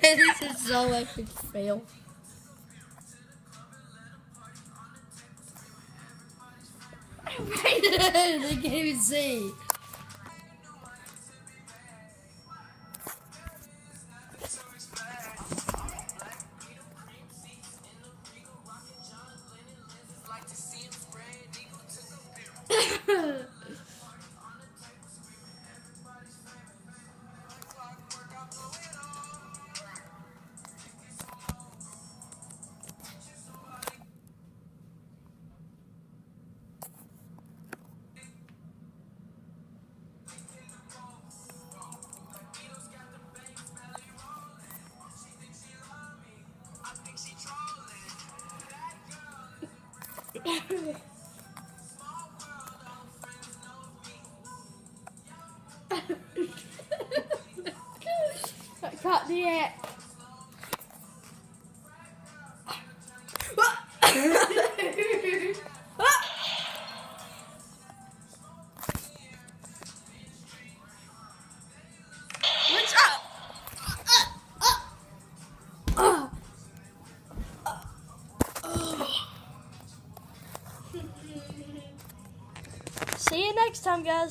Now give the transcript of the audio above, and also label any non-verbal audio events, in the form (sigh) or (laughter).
this is so epic fail. (laughs) they can't even see. Cut the it. See you next time, guys.